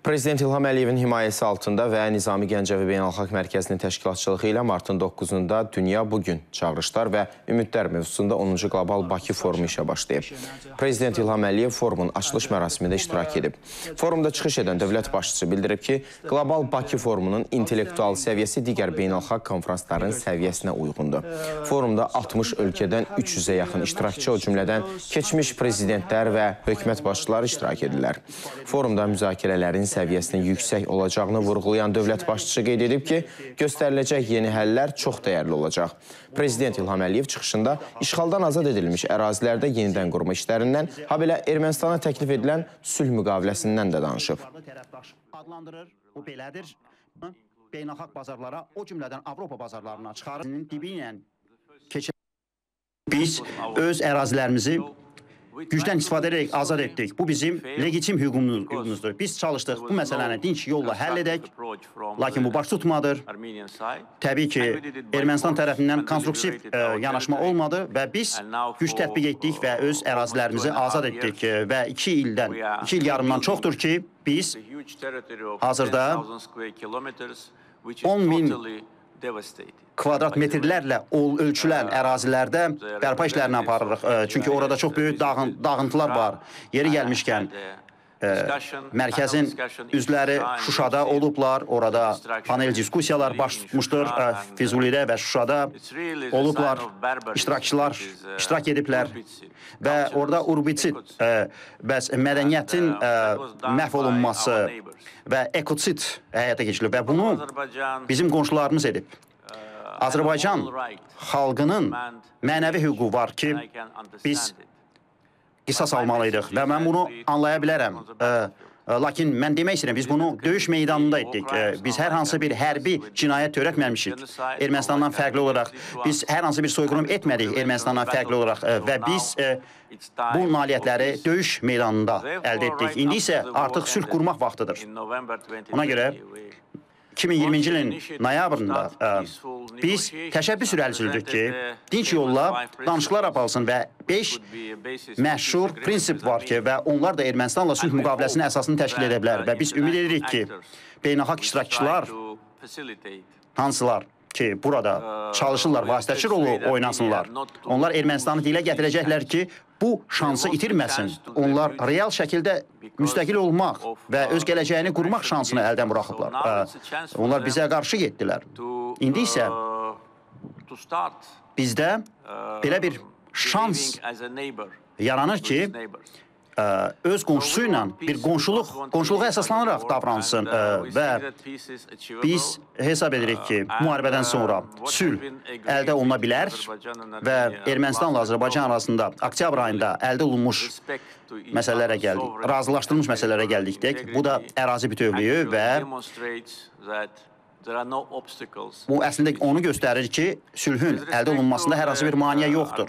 Prezident İlham Əliyevin himayəsi altında və Nizami Gəncəvi Beynəlxalq Mərkəzinin təşkilatçılığı ilə martın 9-da Dünya Bugün çağırışlar və ümidlər mövzusunda 10-cu Qlobal Bakı forumu işə başlayıb. Prezident İlham Əliyev forumun açılış mərasimində iştirak edib. Forumda çıxış edən dövlət başçısı bildirib ki, Qlobal Bakı forumunun intellektual səviyyəsi digər beynəlxalq konfransların səviyyəsinə uyğundur. Forumda 60 ölkədən 300-ə yaxın iştirakçı, o cümlədən keçmiş prezidentlər və hökumət başçıları iştirak edirlər. Forumda müzakirələrin səviyyəsinin yüksək olacağını vurğulayan dövlət başçısı qeyd edib ki, göstəriləcək yeni həllər çox dəyərli olacaq. Prezident İlham Əliyev çıxışında işğaldan azad edilmiş ərazilərdə yenidən qurma işlərindən, habelə Ermənistana təklif edilən sülh müqaviləsindən də danışıb. Bu belədir. Beynəlxalq bazarlara, o cümlədən Avropa bazarlarına çıxarının dibi ilə keçir. Biz öz ərazilərimizi gücdən istifadə edərək azad etdik. Bu bizim legitim hüququmuz- hüququmuzdur. Biz çalışdıq bu məsələni dinç yolla həll edək, lakin bu baş tutmadır. Təbii ki, Ermənistan tərəfindən konstruktiv ə, yanaşma olmadı və biz güc tətbiq etdik və öz ərazilərimizi azad etdik E, və 2 ildən, 2 il yarımdan çoxdur ki, biz hazırda 10 min kvadrat metrlərlə ölçülən ərazilərdə bərpa işlərini aparırıq. Çünki orada çox böyük dağın, dağıntılar var. Yeri gəlmişkən mərkəzin üzvləri Şuşada olublar. Orada panel diskussiyalar baş tutmuşdur. Füzulidə və Şuşada olublar. İştirakçılar iştirak ediblər və orada urbitsit, ə, bəs mədəniyyətin ə, məhv olunması və ekotsit həyata keçirilib və bunu bizim qonşularımız edib. Azərbaycan xalqının mənəvi hüququ var ki, biz qisas almalıydıq və mən bunu anlaya bilərəm. Lakin mən demək istəyirəm, biz bunu döyüş meydanında etdik. Biz hər hansı bir hərbi cinayət törətməmişik. Ermənistandan fərqli olaraq biz hər hansı bir soyqırım etmədik Ermənistandan fərqli olaraq və biz bu nailiyyətləri döyüş meydanında əldə etdik. İndi isə artıq sülh qurmaq vaxtıdır. Ona görə 2020-ci ilin noyabrında ə, biz təşəbbüs irəli sürdük ki, dinç yolla danışıqlar aparılsın və 5 məşhur prinsip var ki, və onlar da Ermənistanla sülh müqaviləsinin əsasını təşkil edə bilər və biz ümid edirik ki, beynəlxalq iştirakçılar hansılar ki, burada çalışırlar, vasitəçi rolu oynasınlar. Onlar Ermənistanı dilə gətirəcəklər ki, bu şansı itirməsin. Onlar real şəkildə müstəqil olmaq və öz gələcəyini qurmaq şansını əldən buraxıblar. Onlar bizə qarşı getdilər. İndi isə bizdə belə bir şans yaranır ki, öz qonşusu ilə bir qonşuluq, qonşuluğa əsaslanaraq davransın və biz hesab edirik ki, müharibədən sonra sülh əldə oluna bilər və Ermənistanla Azərbaycan arasında oktyabr ayında əldə olunmuş məsələlərə gəldik. Razılaşdırılmış məsələlərə gəldikdə bu da ərazi bütövlüyü və bu əslində onu göstərir ki, sülhün əldə olunmasında hər hansı bir maneə yoxdur.